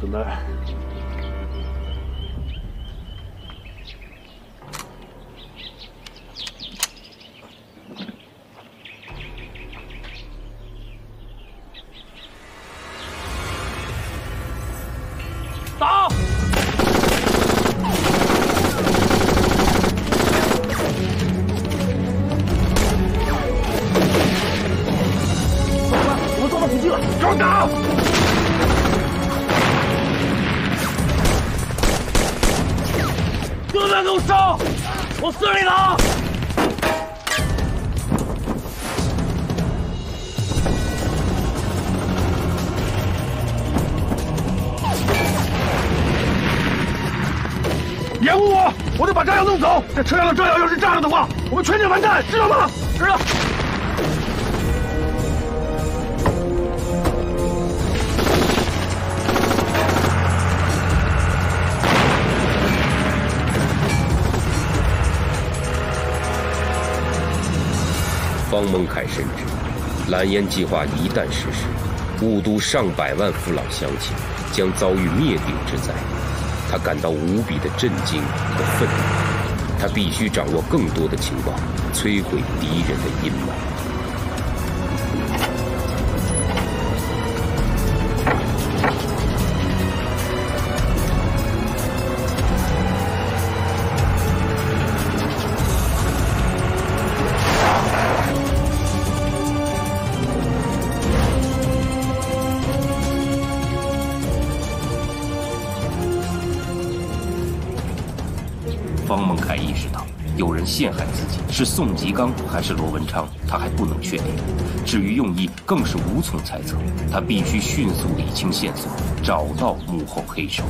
等待。打！我们撞到附近了，给我打！给我上！往死里打！掩护我！我得把炸药弄走。这车上的炸药要是炸了的话，我们全军完蛋，知道吗？知道。方孟凯深知，蓝烟计划一旦实施，雾都上百万父老乡亲将遭遇灭顶之灾。他感到无比的震惊和愤怒，他必须掌握更多的情报，摧毁敌人的阴谋。方孟凯意识到，有人陷害自己，是宋吉刚还是罗文昌，他还不能确定。至于用意，更是无从猜测。他必须迅速理清线索，找到幕后黑手。